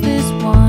this one.